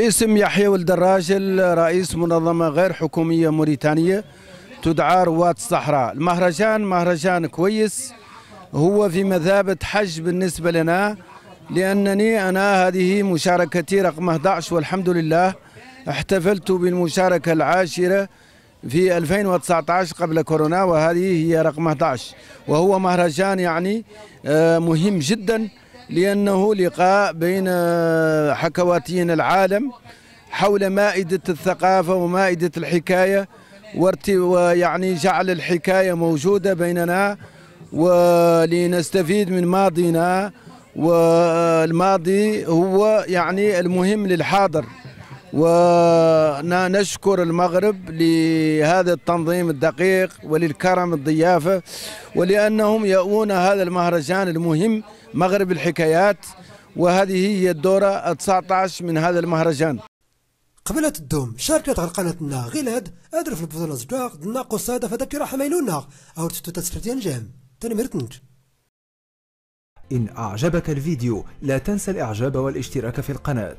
اسم يحيى ولد الراجل رئيس منظمة غير حكومية موريتانية تدعى رواة الصحراء المهرجان مهرجان كويس. هو في مثابة حج بالنسبة لنا لأنني أنا هذه مشاركتي رقم 11 والحمد لله احتفلت بالمشاركة العاشرة في 2019 قبل كورونا وهذه هي رقم 11 وهو مهرجان يعني آه، مهم جدا لأنه لقاء بين آه، حكواتين العالم حول مائدة الثقافة ومائدة الحكاية ويعني جعل الحكاية موجودة بيننا ولنستفيد من ماضينا والماضي هو يعني المهم للحاضر. ونشكر المغرب لهذا التنظيم الدقيق وللكرم الضيافة ولأنهم يؤون هذا المهرجان المهم مغرب الحكايات وهذه هي الدورة 19 من هذا المهرجان. قبل الدوم شاركت على قناتنا غلاد أدر في البطولة زجاق دنا قصادة فذكر حميلونا أو تستطيع جام تنمرتنج إن أعجبك الفيديو لا تنسى الإعجاب والاشتراك في القناة.